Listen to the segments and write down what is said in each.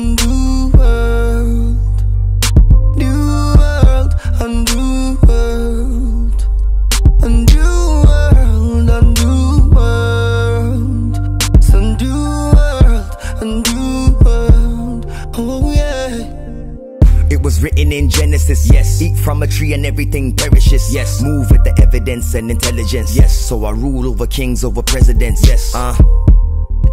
a new world new world, a new world a new world, a new world Oh yeah it was written in Genesis, yes. Eat from a tree and everything perishes, yes. Move with the evidence and intelligence, yes. So I rule over kings, over presidents, yes. Uh.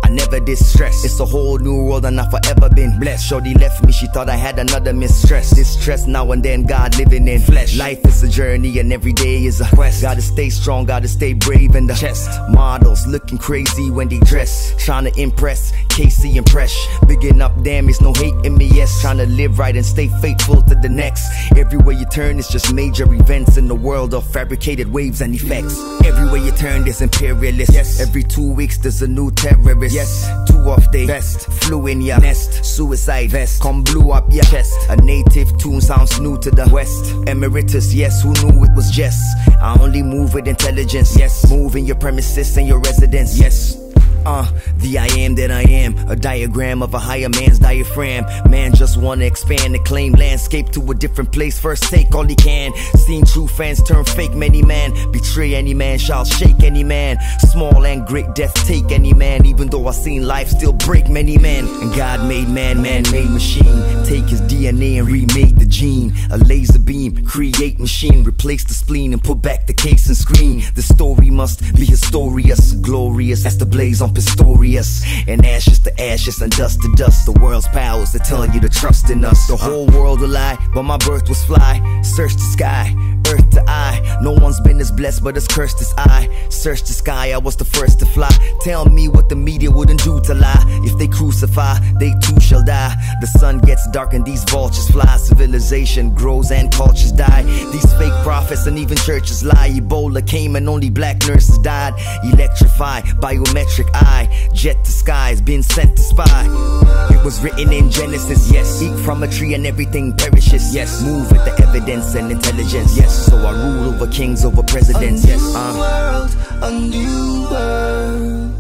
I never distress. It's a whole new world and I've forever been blessed. Shorty left me, she thought I had another mistress. Distress now and then, God living in flesh. Life is a journey and every day is a quest. Gotta stay strong, gotta stay brave in the chest. Models looking crazy when they dress. Trying to impress, Casey and Fresh. Bigging up, damn, it's no hate in me, yes. Trying to live right and stay faithful to the next. Everywhere you turn, it's just major events in the world of fabricated waves and effects. Everywhere you turn, there's imperialists. Yes. Every two weeks, there's a new terrorist. Yes, two of they best flew in ya nest. Suicide vest come blew up your chest. A native tune sounds new to the west. Emeritus, yes, who knew it was just? I only move with intelligence. Yes, move in your premises and your residence. Yes. Uh, the I am that I am, a diagram of a higher man's diaphragm. Man just wanna expand the claim landscape to a different place. First take all he can. Seen true fans turn fake, many man. Betray any man, shall shake any man. Small and great death take any man. Even though I seen life still break many men. And God made man, man made machine. Take his DNA and remade the gene. A laser beam, create machine, replace the spleen and put back the case and screen. The story must be historious, glorious as the blaze on Pistorius. And ashes to ashes and dust to dust. The world's powers are telling you to trust in us. The uh-huh. whole world will lie, but my birth was fly. Search the sky, earth to eye. No one's been as blessed, but as cursed as I. Search the sky, I was the first to fly. Tell me what the media wouldn't do to lie. If they crucify, they too shall die. The sun gets dark and these vultures fly. Civilization grows and cultures die. These fake prophets and even churches lie. Ebola came and only black nurses died. Electrify, biometric eye. Jet to skies, been sent to spy. Was written in Genesis, yes. Eat from a tree and everything perishes, yes. Move with the evidence and intelligence, yes. So I rule over kings, over presidents, yes. Uh. world, a new world,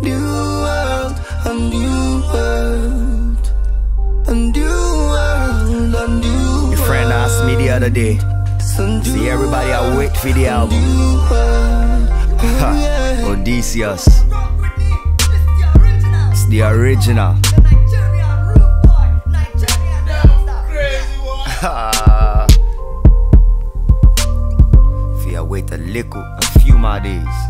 new world, a new world, a new world, a new Your friend asked me the other day. See everybody, I wait for the album. world. Ha, Odysseus. The original. Fear wait a little, a few more days.